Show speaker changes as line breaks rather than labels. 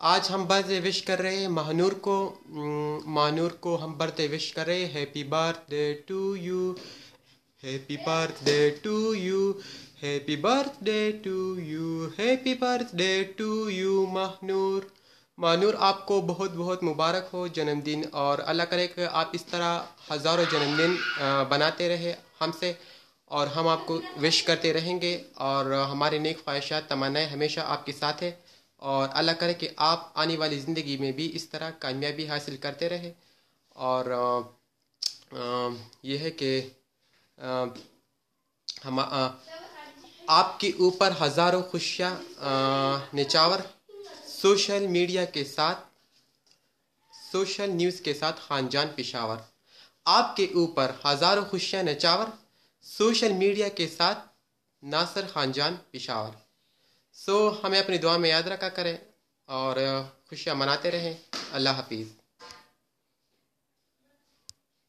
आज हम birthday wish कर रहे हैं महानूर को। महानूर को हम बर्थडे विश कर रहे हैं। Happy birthday to you happy birthday to you happy birthday to you happy birthday to you Mahanoor Mahanoor आपको बहुत बहुत मुबारक हो जन्मदिन और अल्लाह करे कि आप इस तरह हज़ारों जन्मदिन बनाते रहे हमसे और हम आपको विश करते रहेंगे और हमारे नेक ख्वाहिशात, तमन्नाएँ हमेशा आपके साथ है। और अल्लाह करे कि आप आने वाली ज़िंदगी में भी इस तरह कामयाबी हासिल करते रहे। और यह है कि हम आपके ऊपर हज़ारों खुशियाँ निचावर सोशल मीडिया के साथ, सोशल न्यूज़ के साथ खानजान पिशावर। आपके ऊपर हज़ारों खुशियाँ, नचावर सोशल मीडिया के साथ नासर खानजान पिशावर। सो हमें अपनी दुआ में याद रखा करें और खुशियाँ मनाते रहें। अल्लाह हाफिज़।